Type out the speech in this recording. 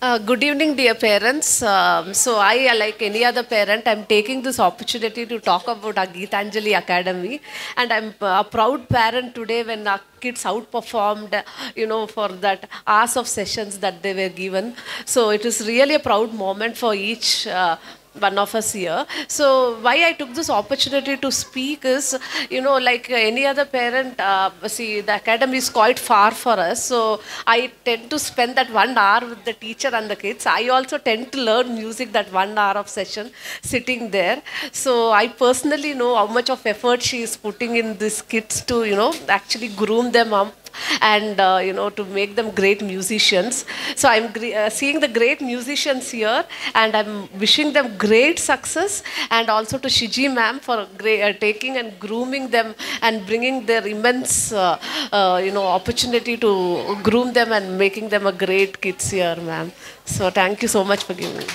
Uh, good evening, dear parents. Um, so, I, uh, like any other parent, I'm taking this opportunity to talk about our Geetanjali Academy. And I'm uh, a proud parent today when our kids outperformed, you know, for that hours of sessions that they were given. So, it is really a proud moment for each. Uh, one of us here. So why I took this opportunity to speak is, you know, like any other parent, uh, see, the academy is quite far for us. So I tend to spend that one hour with the teacher and the kids. I also tend to learn music that one hour of session sitting there. So I personally know how much of effort she is putting in these kids to, you know, actually groom them up and uh, you know to make them great musicians. So i'm uh, seeing the great musicians here and i'm wishing them great success and also to shiji ma'am for uh, taking and grooming them and bringing their immense uh, uh, you know opportunity to groom them and making them a great kids here ma'am. So thank you so much for giving me